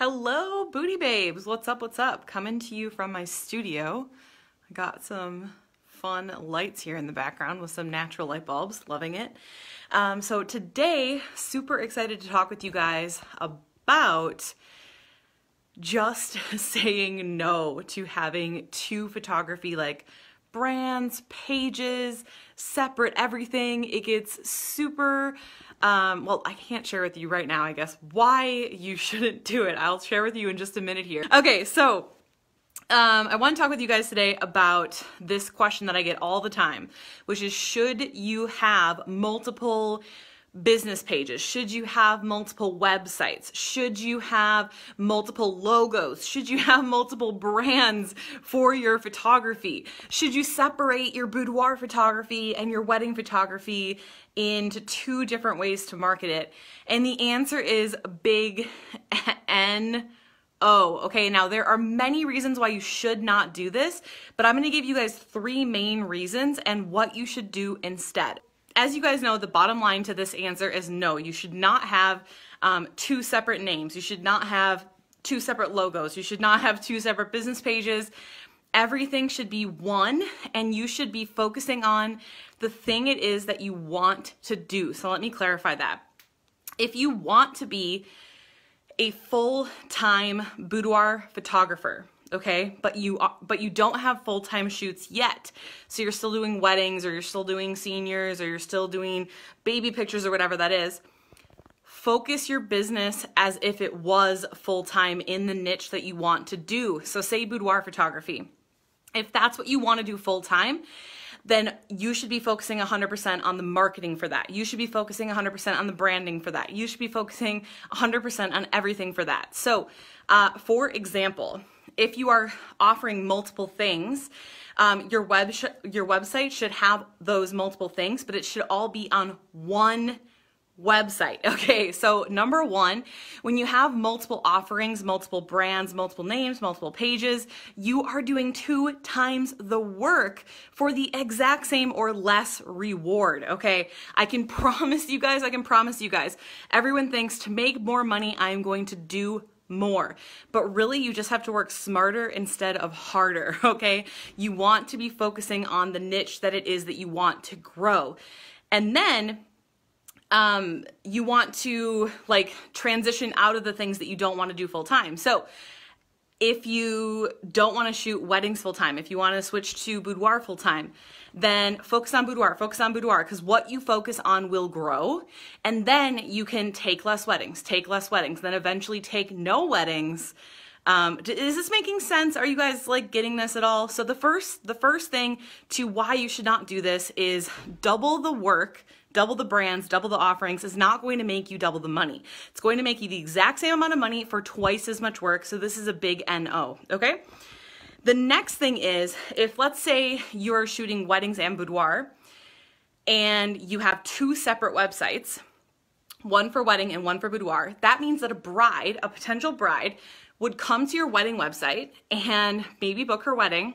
Hello, booty babes. What's up? What's up? Coming to you from my studio. I got some fun lights here in the background with some natural light bulbs. Loving it. Um, so today, super excited to talk with you guys about just saying no to having two photography like brands, pages, separate everything. It gets super um, well, I can't share with you right now, I guess, why you shouldn't do it. I'll share with you in just a minute here. Okay, so um, I want to talk with you guys today about this question that I get all the time, which is should you have multiple business pages? Should you have multiple websites? Should you have multiple logos? Should you have multiple brands for your photography? Should you separate your boudoir photography and your wedding photography into two different ways to market it? And the answer is big N. Oh, okay. Now there are many reasons why you should not do this, but I'm going to give you guys three main reasons and what you should do instead as you guys know, the bottom line to this answer is no. You should not have um, two separate names. You should not have two separate logos. You should not have two separate business pages. Everything should be one, and you should be focusing on the thing it is that you want to do. So let me clarify that. If you want to be a full-time boudoir photographer, okay but you but you don't have full-time shoots yet so you're still doing weddings or you're still doing seniors or you're still doing baby pictures or whatever that is focus your business as if it was full-time in the niche that you want to do so say boudoir photography if that's what you want to do full-time then you should be focusing 100% on the marketing for that. You should be focusing 100% on the branding for that. You should be focusing 100% on everything for that. So, uh, for example, if you are offering multiple things, um, your web your website should have those multiple things, but it should all be on one website. Okay, so number one, when you have multiple offerings, multiple brands, multiple names, multiple pages, you are doing two times the work for the exact same or less reward. Okay, I can promise you guys, I can promise you guys, everyone thinks to make more money, I am going to do more. But really, you just have to work smarter instead of harder, okay? You want to be focusing on the niche that it is that you want to grow. And then um, you want to like transition out of the things that you don't want to do full time. So if you don't want to shoot weddings full time, if you want to switch to boudoir full time, then focus on boudoir, focus on boudoir, because what you focus on will grow. And then you can take less weddings, take less weddings, then eventually take no weddings. Um, is this making sense? Are you guys like getting this at all? So the first, the first thing to why you should not do this is double the work double the brands, double the offerings is not going to make you double the money. It's going to make you the exact same amount of money for twice as much work. So this is a big NO, okay? The next thing is if let's say you're shooting weddings and boudoir and you have two separate websites, one for wedding and one for boudoir, that means that a bride, a potential bride, would come to your wedding website and maybe book her wedding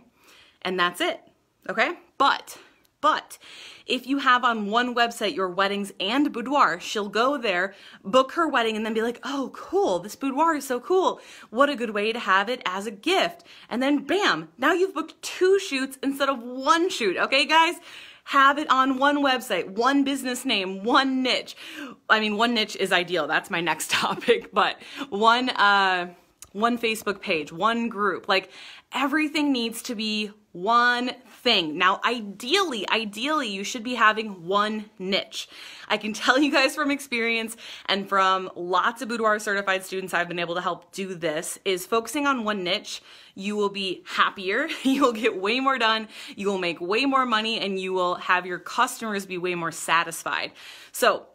and that's it. Okay? But but if you have on one website your weddings and boudoir, she'll go there, book her wedding, and then be like, oh, cool, this boudoir is so cool. What a good way to have it as a gift. And then bam, now you've booked two shoots instead of one shoot. Okay, guys? Have it on one website, one business name, one niche. I mean, one niche is ideal. That's my next topic, but one, uh, one Facebook page, one group. Like everything needs to be one thing. Now, ideally, ideally, you should be having one niche. I can tell you guys from experience and from lots of boudoir certified students I've been able to help do this is focusing on one niche. You will be happier, you will get way more done, you will make way more money, and you will have your customers be way more satisfied. So,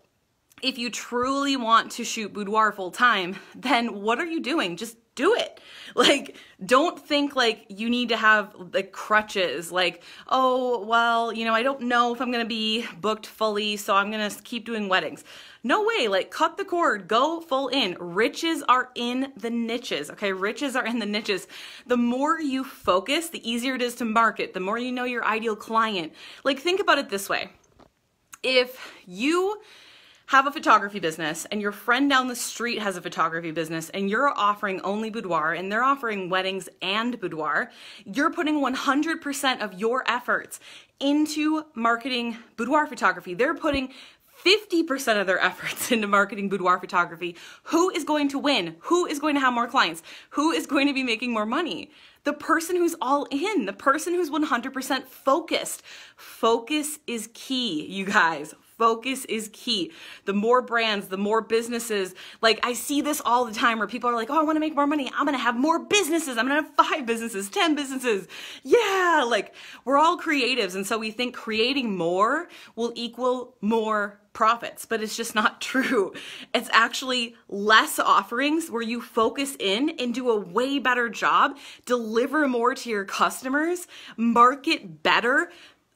if you truly want to shoot boudoir full time, then what are you doing? Just do it. Like, don't think like you need to have like crutches, like, oh, well, you know, I don't know if I'm gonna be booked fully, so I'm gonna keep doing weddings. No way, like, cut the cord, go full in. Riches are in the niches, okay? Riches are in the niches. The more you focus, the easier it is to market, the more you know your ideal client. Like, think about it this way if you have a photography business and your friend down the street has a photography business and you're offering only boudoir and they're offering weddings and boudoir, you're putting 100% of your efforts into marketing boudoir photography. They're putting 50% of their efforts into marketing boudoir photography. Who is going to win? Who is going to have more clients? Who is going to be making more money? The person who's all in, the person who's 100% focused. Focus is key, you guys focus is key. The more brands, the more businesses. Like I see this all the time where people are like, oh, I want to make more money. I'm going to have more businesses. I'm going to have five businesses, 10 businesses. Yeah. Like we're all creatives. And so we think creating more will equal more profits, but it's just not true. It's actually less offerings where you focus in and do a way better job, deliver more to your customers, market better,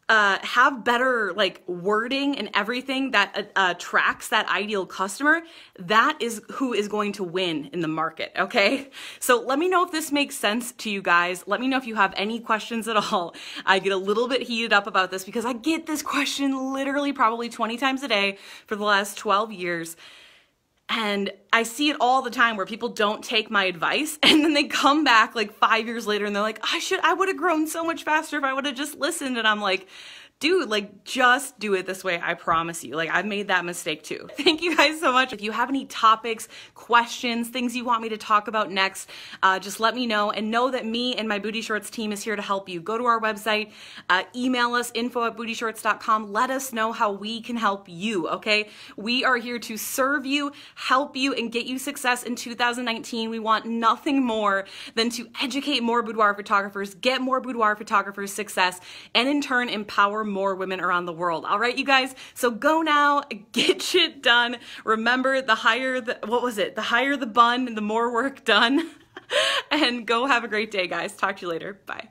uh, have better like wording and everything that uh, attracts that ideal customer, that is who is going to win in the market, okay? So let me know if this makes sense to you guys. Let me know if you have any questions at all. I get a little bit heated up about this because I get this question literally probably 20 times a day for the last 12 years. And I see it all the time where people don't take my advice and then they come back like five years later and they're like, I should, I would have grown so much faster if I would have just listened. And I'm like, dude, like just do it this way. I promise you. Like I've made that mistake too. Thank you guys so much. If you have any topics, questions, things you want me to talk about next, uh, just let me know and know that me and my Boudie Shorts team is here to help you. Go to our website, uh, email us info at boudieshorts.com. Let us know how we can help you. Okay. We are here to serve you, help you, and get you success in 2019. We want nothing more than to educate more boudoir photographers, get more boudoir photographers success, and in turn empower more women around the world. All right, you guys? So go now, get shit done. Remember, the higher the, what was it? The higher the bun, the more work done. and go have a great day, guys. Talk to you later. Bye.